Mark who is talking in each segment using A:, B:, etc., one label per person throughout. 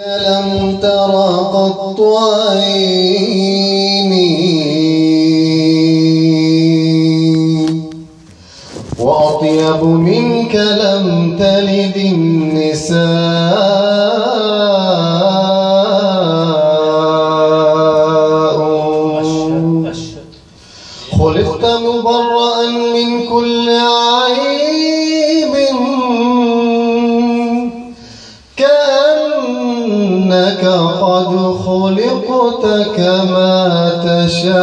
A: لم تر قط عيني وأطيب منك لم تلد النساء. خلقت مبرأ من كل عيب كأنك قد خلقت كما تشاء.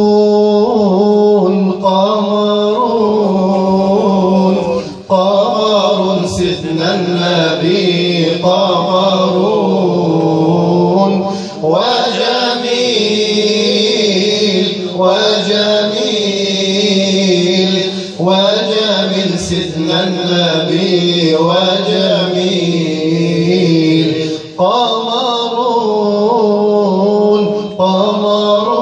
A: قمرون قمرون قمر سيدنا النبي قمرون وجميل وجميل سيدنا النبي وجميل. قمرون قمرون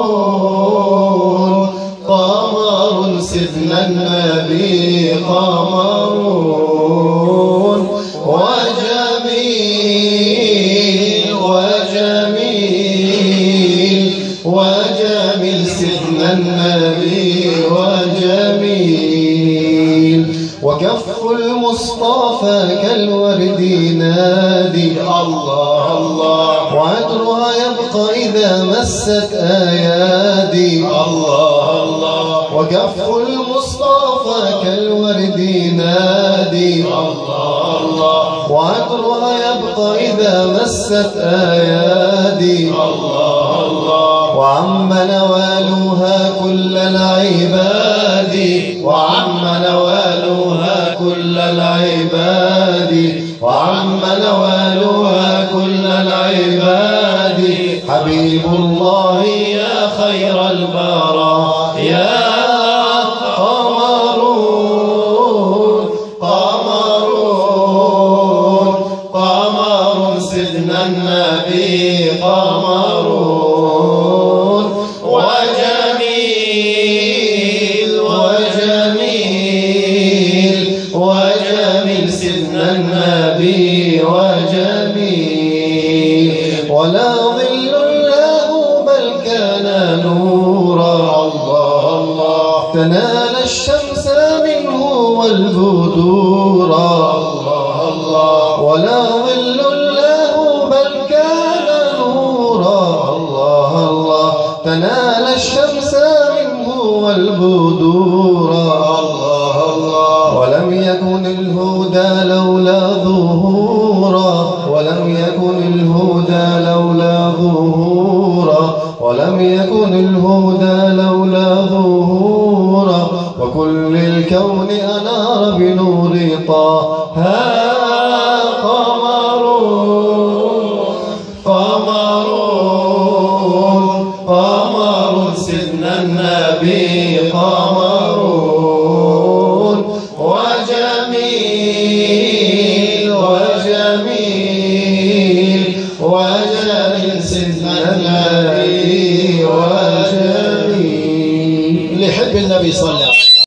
A: قمر سيدنا النبي قمرون. وجميل وجميل وجميل سيدنا النبي وجميل. وكف المصطفى كالورد نادي. الله الله. وعطرها يبقى إذا مست أيادي. الله الله. وكف المصطفى كالورد نادي. الله الله. وعطرها يبقى إذا مست أيادي. الله الله. وعم نوالها كل العباد. وعم نوالها كل العباد. وعم نوالها كل العباد. حبيب الله يا خير البراء. يا قمرون قمرون قمر سيدنا النبي. قمرون وجميل. وجميل. وجميل سيدنا النبي. وجميل. تنال الشمس منه والبدور. ولا ظل له بل كان نورا. الله الله تنال الشمس منه والبدور. الله الله ولم يكن الهدى لولا ظهورا ولم يكن الهدى لولا ظهورا ولم يكن الهدى لولا ظهورا وكل الكون أنار بنور طه قمر قمر قمر سيدنا النبي قمر وجميل وجميل وجميل